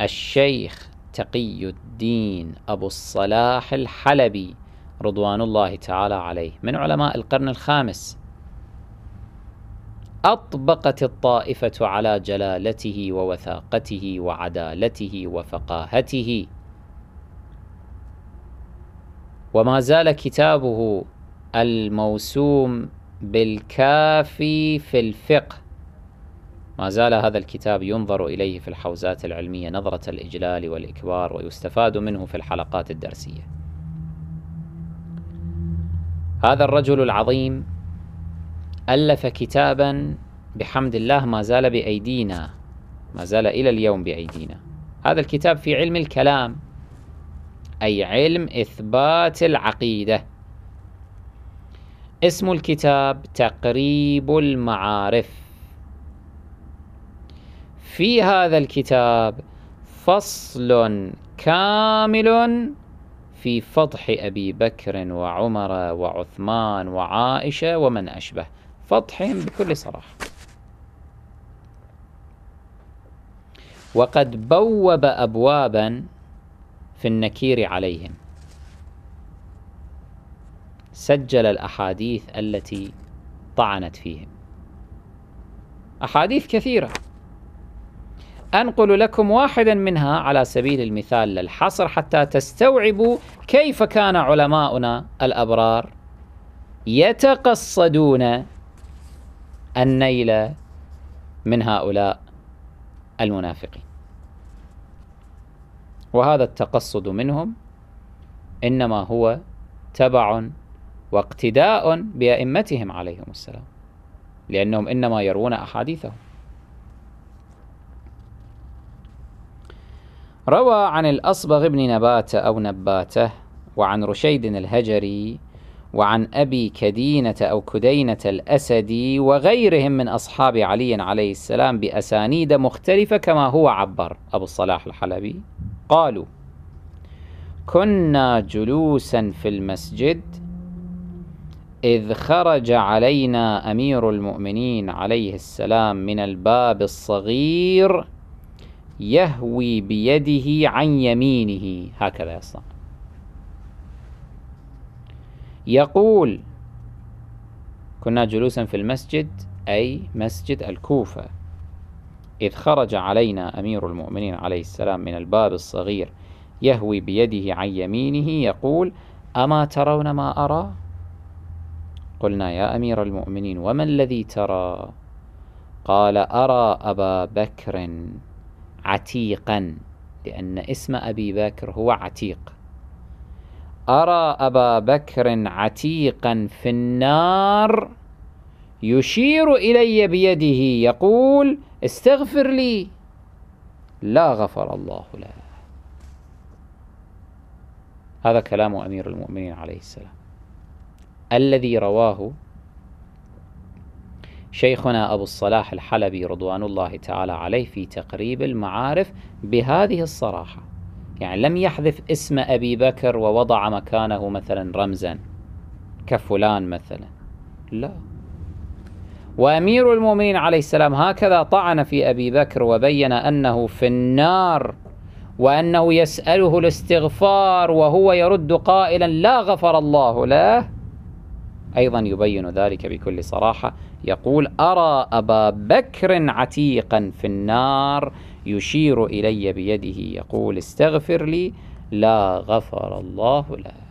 الشيخ تقي الدين أبو الصلاح الحلبي رضوان الله تعالى عليه من علماء القرن الخامس. أطبقت الطائفة على جلالته ووثاقته وعدالته وفقاهته. وما زال كتابه الموسوم بالكافي في الفقه. ما زال هذا الكتاب ينظر إليه في الحوزات العلمية نظرة الإجلال والإكبار ويستفاد منه في الحلقات الدرسية. هذا الرجل العظيم ألف كتابا بحمد الله ما زال بأيدينا ما زال إلى اليوم بأيدينا. هذا الكتاب في علم الكلام أي علم إثبات العقيدة. اسم الكتاب تقريب المعارف. في هذا الكتاب فصل كامل في فضح أبي بكر وعمر وعثمان وعائشة ومن أشبه. فضحهم بكل صراحة. وقد بوب أبوابا في النكير عليهم. سجل الأحاديث التي طعنت فيهم. أحاديث كثيرة. أنقل لكم واحدا منها على سبيل المثال للحصر حتى تستوعبوا كيف كان علماؤنا الأبرار يتقصدون النيل من هؤلاء المنافقين. وهذا التقصد منهم إنما هو تبع واقتداء بأئمتهم عليهم السلام لأنهم إنما يروون أحاديثهم. روى عن الأصبغ بن نباتة أو نباتة وعن رشيد الهجري وعن أبي كدينة أو كدينة الأسدي وغيرهم من أصحاب علي عليه السلام بأسانيد مختلفة كما هو عبر أبو الصلاح الحلبي. قالوا كنا جلوسا في المسجد إذ خرج علينا أمير المؤمنين عليه السلام من الباب الصغير يهوي بيده عن يمينه هكذا يصنع يقول كنا جلوسا في المسجد أي مسجد الكوفة إذ خرج علينا أمير المؤمنين عليه السلام من الباب الصغير يهوي بيده عن يمينه يقول أما ترون ما أرى؟ قلنا يا أمير المؤمنين وما الذي ترى؟ قال أرى أبا بكر عتيقا لأن اسم أبي بكر هو عتيق. أرى أبا بكر عتيقا في النار يشير إلي بيده يقول استغفر لي. لا غفر الله له. هذا كلام أمير المؤمنين عليه السلام. الذي رواه شيخنا أبو الصلاح الحلبي رضوان الله تعالى عليه في تقريب المعارف بهذه الصراحة. يعني لم يحذف اسم أبي بكر ووضع مكانه مثلا رمزا كفلان مثلا. لا. وأمير المؤمنين عليه السلام هكذا طعن في أبي بكر وبين أنه في النار وأنه يسأله الاستغفار وهو يرد قائلا لا غفر الله له. أيضا يبين ذلك بكل صراحة. يقول أرى أبا بكر عتيقا في النار يشير إلي بيده. يقول استغفر لي. لا غفر الله له.